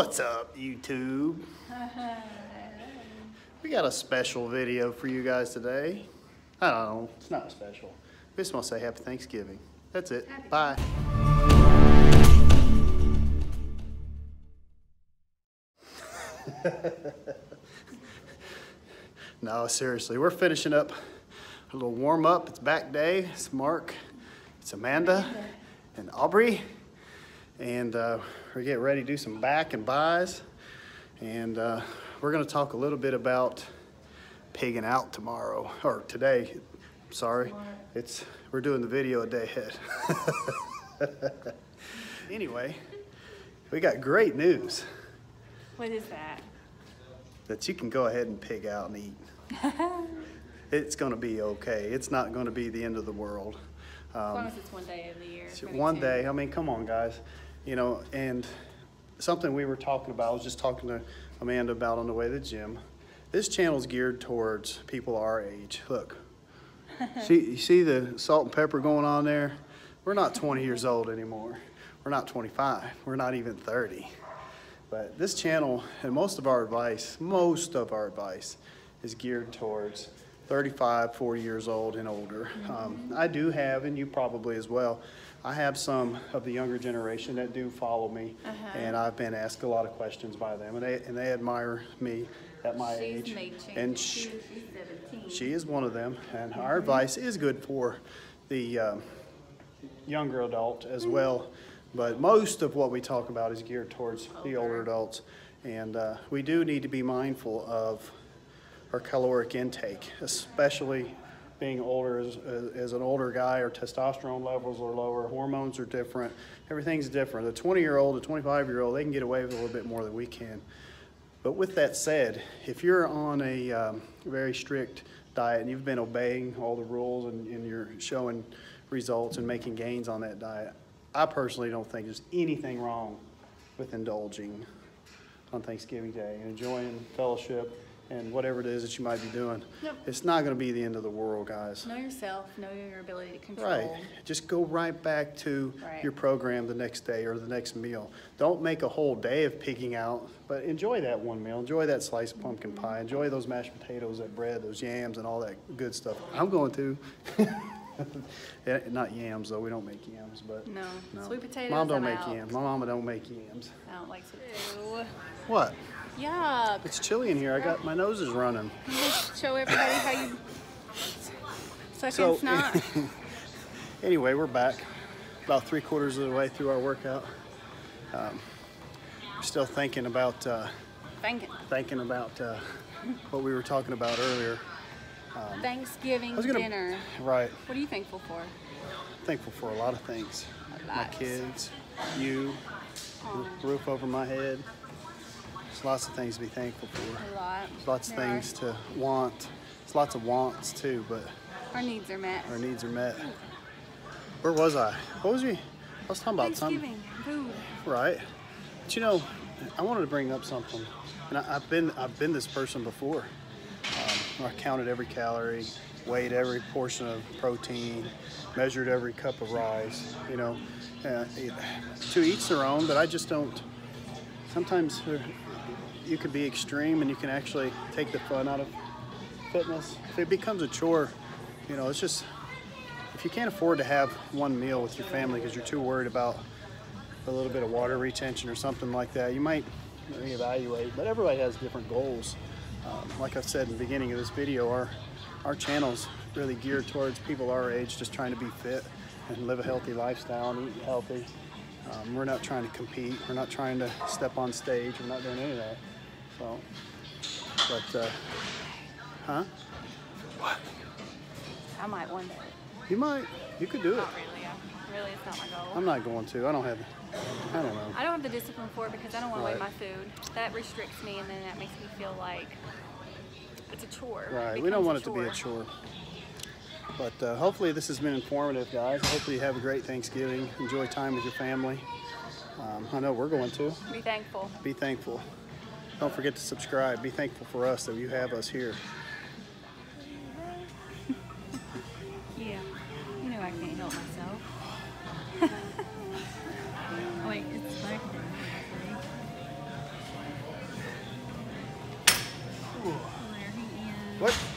What's up, YouTube? We got a special video for you guys today. I don't know, it's not special. We just want to say happy Thanksgiving. That's it. Bye. no, seriously, we're finishing up a little warm up. It's back day. It's Mark, it's Amanda, and Aubrey. And uh, we're getting ready to do some back and buys. And uh, we're going to talk a little bit about pigging out tomorrow, or today. Sorry. It's We're doing the video a day ahead. anyway, we got great news What is that? that you can go ahead and pig out and eat. it's going to be okay. It's not going to be the end of the world. As long Um, as it's one day of the year. one day, I mean, come on, guys, you know, and something we were talking about, I was just talking to Amanda about on the way to the gym. This channel's geared towards people our age. Look, see, you see the salt and pepper going on there? We're not 20 years old anymore. We're not 25. We're not even 30. But this channel and most of our advice, most of our advice is geared towards 35, 40 years old and older. Um, I do have, and you probably as well, I have some of the younger generation that do follow me. And I've been asked a lot of questions by them and they, and they admire me at my She's age. made. And She sh- 17. she is one of them, and our advice is good for the um, younger adult as well. But most of what we talk about is geared towards the older adults, and uh, we do need to be mindful of our caloric intake, especially being older as, as- an older guy. Our testosterone levels are lower, hormones are different, everything's different. The 20 year old, the 25 year old, they can get away with a little bit more than we can. But with that said, if you're on a um, very strict diet and you've been obeying all the rules and, and you're showing results and making gains on that diet, I personally don't think there's anything wrong with indulging on Thanksgiving Day and enjoying fellowship and whatever it is that you might be doing. Nope. It's not going to be the end of the world, guys. Know yourself, know your ability to control. Right. Just go right back to Right. your program the next day or the next meal. Don't make a whole day of pigging out, but enjoy that one meal. Enjoy that slice of pumpkin pie. Mm-hmm. Enjoy those mashed potatoes, that bread, those yams, and all that good stuff. I'm going to. Eh, not yams, though. We don't make yams, but. No. no. Sweet potatoes, Mom don't I'm make out. yams. My mama don't make yams. I don't like to. What? Yuck. It's chilly in here. I got my nose is running. Show everybody how you suck So- and snot. Anyway, we're back about three quarters of the way through our workout. Um, we're still thinking about uh, Thank- thinking about uh, what we were talking about earlier. Thanksgiving gonna- dinner. Right. What are you thankful for? Thankful for a lot of things. My kids, you, roof over my head. There's lots of things to be thankful for. A lot. There's lots of There are. things to want. There's lots of wants too, but Our needs are met. our needs are met. Where was I? What was we? I was talking about something. Thanksgiving food. Right. But you know, I wanted to bring up something, and I, I've been I've been this person before. Um, I counted every calorie, weighed every portion of protein, measured every cup of rice. You know, uh, it, to each their own. But I just don't. Sometimes you can be extreme, and you can actually take the fun out of fitness. If it becomes a chore, you know, it's just if you can't afford to have one meal with your family because you're too worried about a little bit of water retention or something like that, you might reevaluate. But everybody has different goals. Um, like I said in the beginning of this video, our our channel's really geared towards people our age just trying to be fit and live a healthy lifestyle and eat healthy. Um, we're not trying to compete. We're not trying to step on stage. We're not doing any of that. So, but, uh, huh? What? I might one day. You might. You could do it. Not really. I, really, it's not my goal. I'm not going to. I don't have. I don't know. I don't have the discipline for it because I don't want to weigh my food. That restricts me, and then that makes me feel like it's a chore. Right. We don't want it to be a chore. But uh, hopefully this has been informative, guys. Hopefully you have a great Thanksgiving. Enjoy time with your family. Um, I know we're going to. Be thankful. Be thankful. Don't forget to subscribe. Be thankful for us that you have us here. yeah, you know I can't help myself. Wait, it's back There he is. What?